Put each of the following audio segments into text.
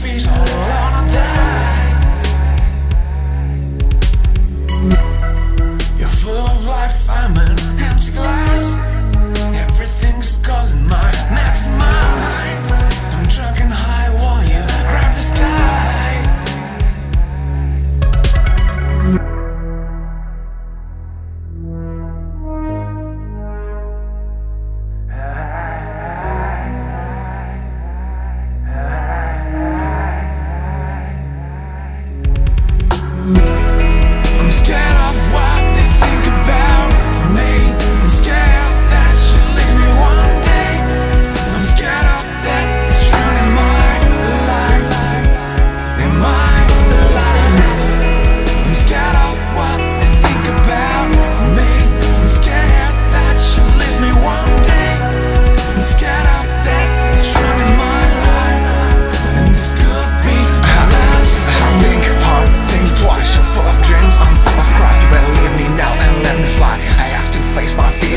fish all around a die You're full of life, I'm an empty glass. Everything's calling my next mine I'm drunk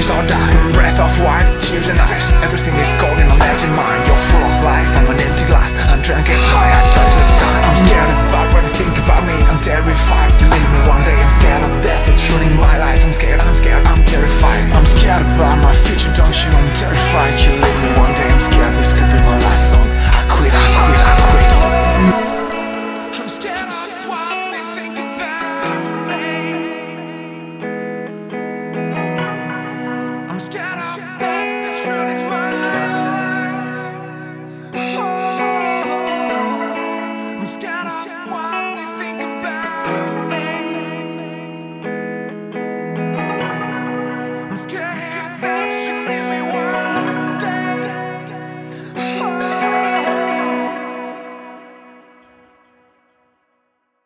Raise or die, breath of wine, tears and ice. Everything is cold in a mind You're full of life, I'm an empty glass. I'm drinking high,